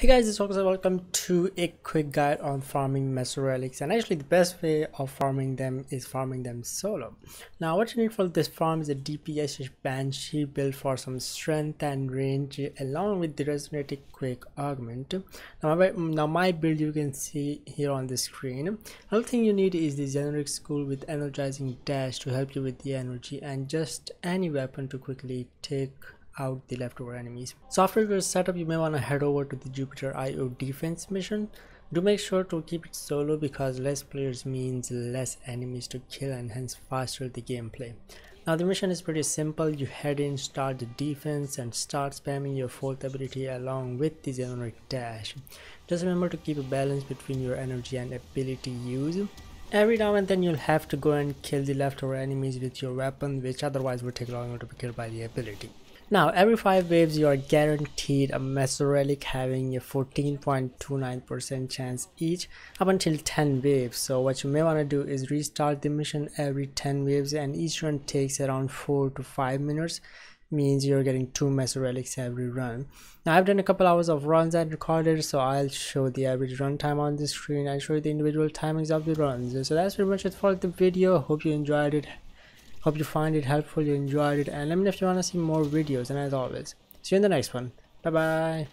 Hey guys, it's and Welcome to a quick guide on farming Meso relics and actually the best way of farming them is farming them solo. Now what you need for this farm is a DPS Banshee built for some strength and range along with the resonating Quake augment. Now my, now my build you can see here on the screen. Another thing you need is the Zenurik school with energizing dash to help you with the energy and just any weapon to quickly take out the leftover enemies. So after your setup you may want to head over to the Jupiter IO defense mission. Do make sure to keep it solo because less players means less enemies to kill and hence faster the gameplay. Now the mission is pretty simple, you head in, start the defense and start spamming your fourth ability along with the Zenurik dash. Just remember to keep a balance between your energy and ability use. Every now and then you'll have to go and kill the leftover enemies with your weapon which otherwise would take longer to be killed by the ability. Now, every 5 waves you are guaranteed a Meso Relic having a 14.29% chance each up until 10 waves. So what you may want to do is restart the mission every 10 waves and each run takes around 4 to 5 minutes means you're getting 2 Meso Relics every run. Now I've done a couple hours of runs and recorded so I'll show the average run time on the screen. I'll show you the individual timings of the runs. So that's pretty much it for the video. Hope you enjoyed it hope you find it helpful you enjoyed it and let me know if you want to see more videos and as always see you in the next one. Bye bye